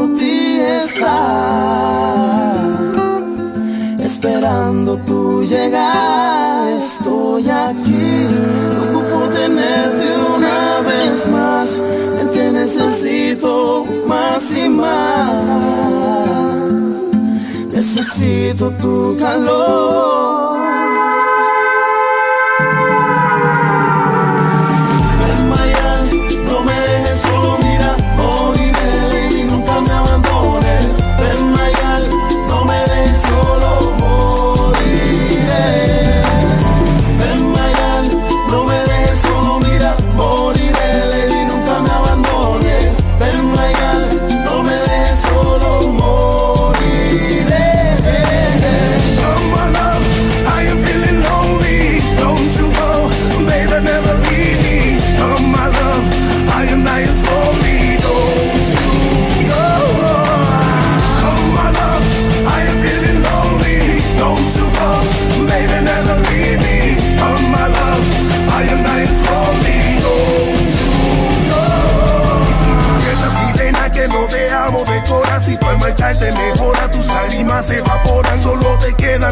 por ti está. Esperando tu llegar, estoy aquí. Ocupo tenerte una vez más. En ti necesito más y más. Necesito tu calor.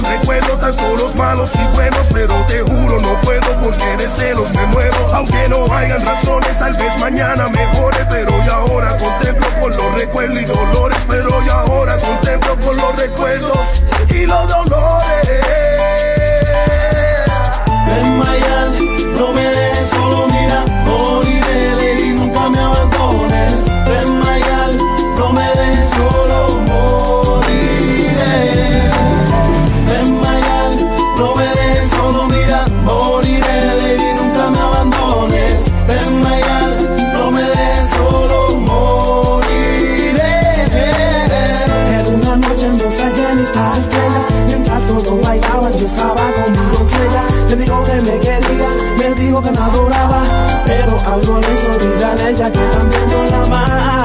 Quedan tanto los malos y buenos, pero te juro no puedo porque de celos me muero, aunque no hayan razones, tal vez mañana mejore, pero Estoy sufriendo por ti.